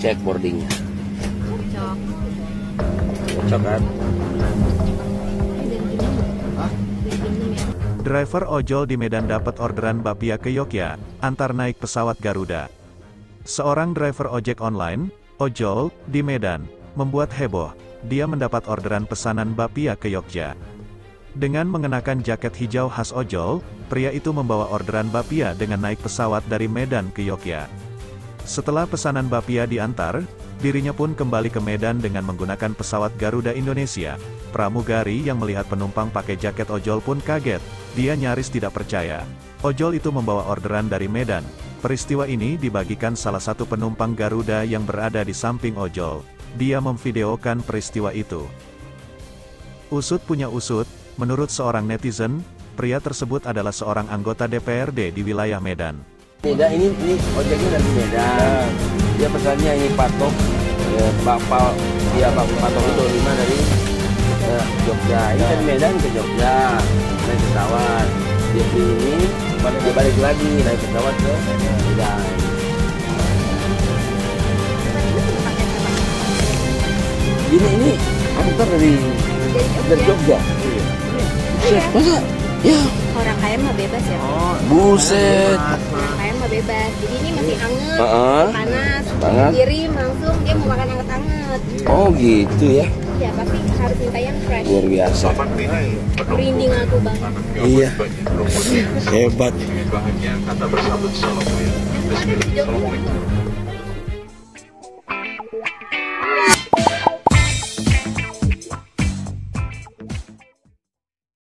cek boardingnya cocok cocok kan Driver ojol di Medan dapat orderan bapia ke Yogyakarta, antar naik pesawat Garuda. Seorang driver ojek online, ojol, di Medan, membuat heboh. Dia mendapat orderan pesanan bapia ke Yogyakarta. Dengan mengenakan jaket hijau khas ojol, pria itu membawa orderan bapia dengan naik pesawat dari Medan ke Yogyakarta. Setelah pesanan bapia diantar, dirinya pun kembali ke Medan dengan menggunakan pesawat Garuda Indonesia. Pramugari yang melihat penumpang pakai jaket ojol pun kaget, dia nyaris tidak percaya. Ojol itu membawa orderan dari Medan. Peristiwa ini dibagikan salah satu penumpang Garuda yang berada di samping ojol. Dia memvideokan peristiwa itu. Usut punya usut, menurut seorang netizen, pria tersebut adalah seorang anggota DPRD di wilayah Medan. Tidak, ini ini ojeknya dari Medan. Dia pesannya ini patok eh, dia bak patok itu lima dari eh, Jogja. Ini dari Medan ke Jogja naik pesawat. Dia sini dia balik lagi naik pesawat ke Medan. Ini ini antar dari dari Jogja. Iya. Ya, orang kaya mah bebas ya buset. orang kaya mah bebas jadi ini masih anget Heeh. panas Panas. kirim langsung dia mau makan anget-anget Oh gitu ya. ya pasti harus minta yang fresh Luar biasa. merinding aku banget Iya. Hebat. Jogja